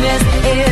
this